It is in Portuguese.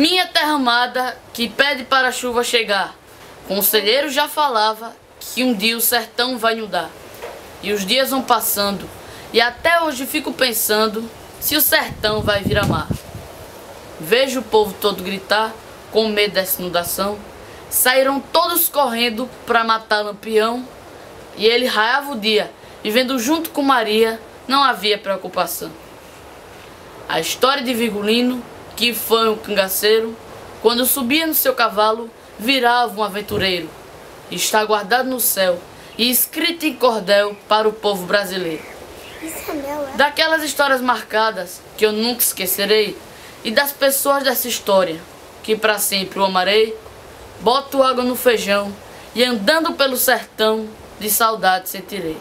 Minha terra amada que pede para a chuva chegar. Conselheiro já falava que um dia o sertão vai inundar. E os dias vão passando, e até hoje fico pensando se o sertão vai virar mar. Vejo o povo todo gritar, com medo dessa inundação. Saíram todos correndo para matar Lampião. E ele raiava o dia, vivendo junto com Maria, não havia preocupação. A história de Vigulino, que foi um cangaceiro, quando subia no seu cavalo, virava um aventureiro. Está guardado no céu e escrito em cordel para o povo brasileiro. é Daquelas histórias marcadas que eu nunca esquecerei e das pessoas dessa história que para sempre o amarei, boto água no feijão e andando pelo sertão de saudade sentirei.